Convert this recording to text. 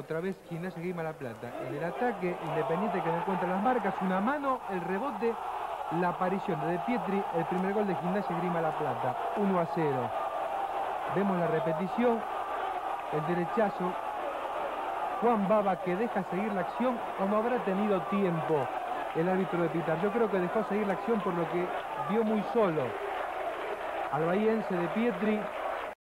otra vez Gimnasia Grima La Plata. En el ataque, Independiente que no encuentra las marcas, una mano, el rebote, la aparición de De Pietri, el primer gol de Gimnasia Grima La Plata, 1 a 0. Vemos la repetición, el derechazo, Juan Baba que deja seguir la acción como habrá tenido tiempo el árbitro de pitar. Yo creo que dejó seguir la acción por lo que vio muy solo al bahiense de Pietri